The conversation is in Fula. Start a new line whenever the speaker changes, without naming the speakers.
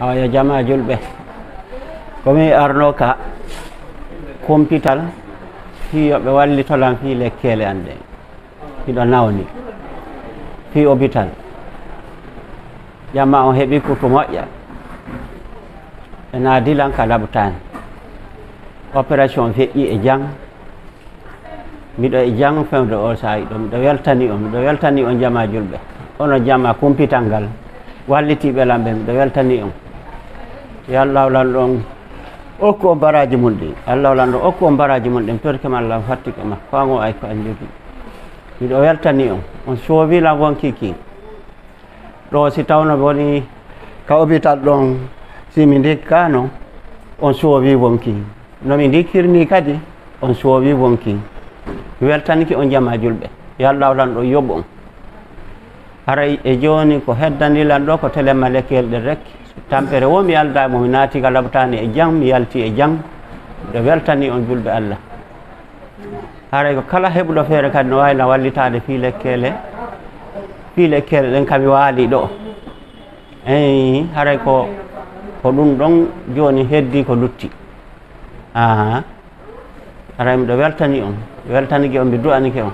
awa yo jama julɓe. Komi arno ka compital fi yoɓe wallitolan fi lekkele an ɗe hiɗo nawni fi hôpital ƴamma on heeɓi kutu moƴƴa. E naadilan ka labtani opération feƴƴi e jang. Miɗo e jang fewde o saahi ɗo miɗo weltani o miɗo weltani on jama julɓe. Ono jama kumpital ngal wallitiɓe lamɓe miɗo weltani on. Yo allah lan ɗon okku o baraji mum ɗi allah lan ɗon okku o baraji mum ɗin torkema allah fattike ma fango ay ko an jogui miɗo weltani on. On sowilan wonki ki ɗo si tawno woni ka hôpital ɗon simi dikkano on soowi wonki nomi dikkirni kadi on soowi wonki weltaniki on jama julɓe yo allah lan ɗo on haray e joni ko heddanilan ɗo ko telema lekkel ɗe rekki. Tampere wo mi yaldamo mi naati ka laɓtani e jang mi yalti e jang. Ɗo weltani on julɓe allah. Haray ko kala heɓuɗo feere kadi no wawino wallitade fi lekkele fi lekkele ɗen kami waali ɗo. Eyi haray ko ko ɗum ɗon joni heddi ko lutti. Aha haray miɗo weltani on. Weltanike on mbi du'anike on.